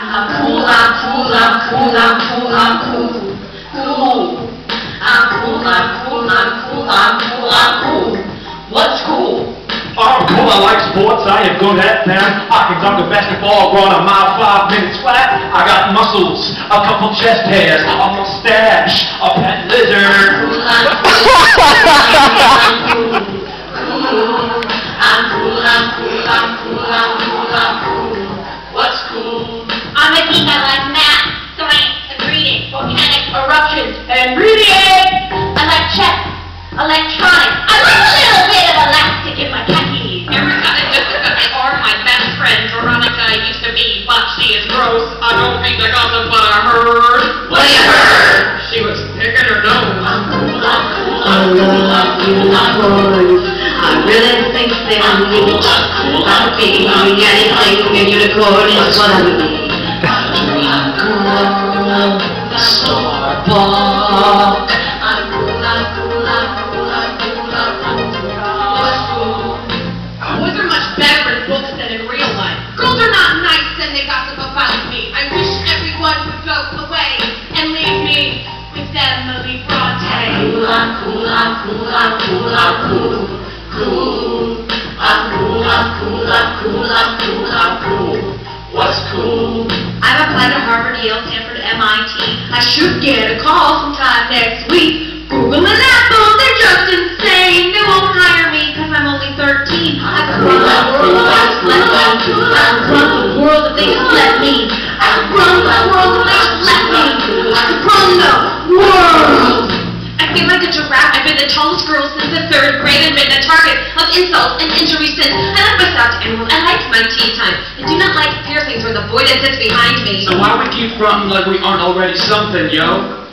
I'm cool, I'm cool, I'm cool, I'm cool, cool, I'm cool, I'm cool, I'm cool, I'm cool. What's cool? I'm cool, I like sports, I am good at them. I can dunk a basketball, run a mile five minutes flat. I got muscles, a couple chest hairs, a mustache, a pet lizard. Eruptions, and reading. I like chess, electronics. I like a little bit of elastic in my khakis. Erica and Jessica are my best friends. Veronica used to be, but she is gross. I don't mean to gossip, but I heard. What you heard? She was picking her nose. I'm cool, I'm cool, I'm cool, I'm cool, I'm cool. I really think that I'm cool, I'm cool, I'm being anything a unicorn is what I be. I'm cool. I'm cool, Boys are much better in books than in real life. Girls are not nice and they gossip about me. I wish everyone would go away and leave me with Emily Bronte. Cool, I'm cool, I'm cool, cool, I'm cool. Cool. I'm cool, I'm cool, I'm cool, I'm cool, I'm cool. What's cool? I've applied to Harvard, Yale, Stanford, MIT. I should get a call sometime next week. Google and Apple, they're just insane. They won't hire me because I'm only 13. I've run the world, I've slept on. I've run the world they just let me. I've run the world they just let me. I've run the giraffe. I've been the tallest girl since the third grade and been the target of insults and injuries since. I like my soft animals. I like my tea time. I do not like piercings where the void that sits behind me. So why we keep fronting like we aren't already something, yo?